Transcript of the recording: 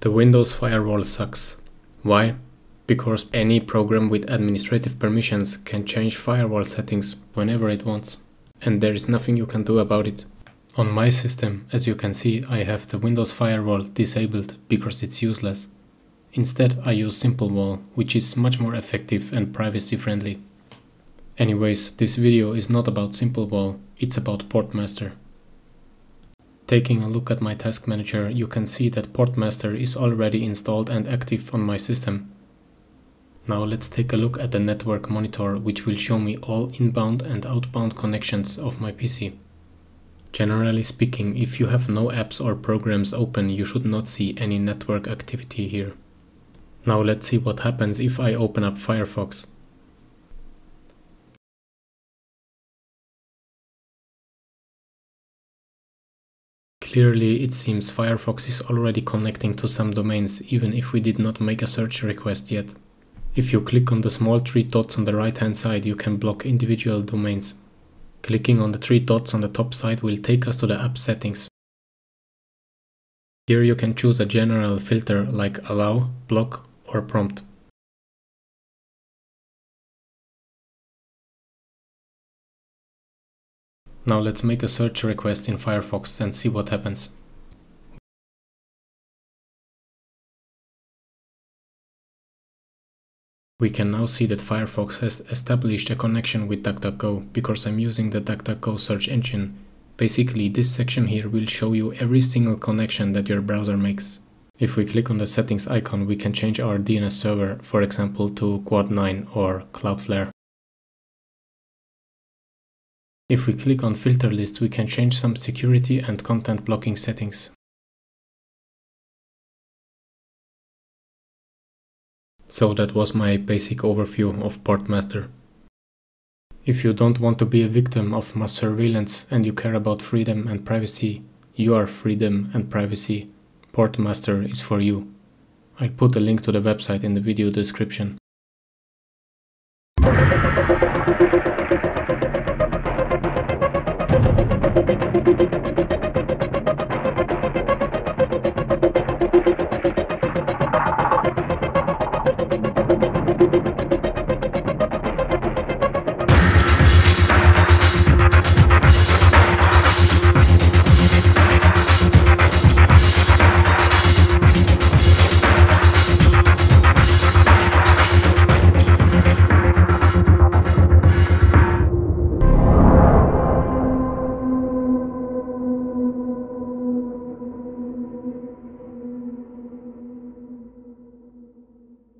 The Windows firewall sucks. Why? Because any program with administrative permissions can change firewall settings whenever it wants, and there is nothing you can do about it. On my system, as you can see, I have the Windows firewall disabled because it's useless. Instead, I use SimpleWall, which is much more effective and privacy friendly. Anyways, this video is not about SimpleWall, it's about Portmaster. Taking a look at my task manager, you can see that Portmaster is already installed and active on my system. Now let's take a look at the network monitor which will show me all inbound and outbound connections of my PC. Generally speaking, if you have no apps or programs open, you should not see any network activity here. Now let's see what happens if I open up Firefox. Clearly, it seems Firefox is already connecting to some domains, even if we did not make a search request yet. If you click on the small three dots on the right hand side, you can block individual domains. Clicking on the three dots on the top side will take us to the app settings. Here you can choose a general filter like allow, block or prompt. Now let's make a search request in Firefox and see what happens. We can now see that Firefox has established a connection with DuckDuckGo because I'm using the DuckDuckGo search engine. Basically, this section here will show you every single connection that your browser makes. If we click on the settings icon, we can change our DNS server, for example to Quad9 or Cloudflare. If we click on filter list, we can change some security and content blocking settings. So that was my basic overview of Portmaster. If you don't want to be a victim of mass surveillance and you care about freedom and privacy, your freedom and privacy, Portmaster is for you. I'll put a link to the website in the video description.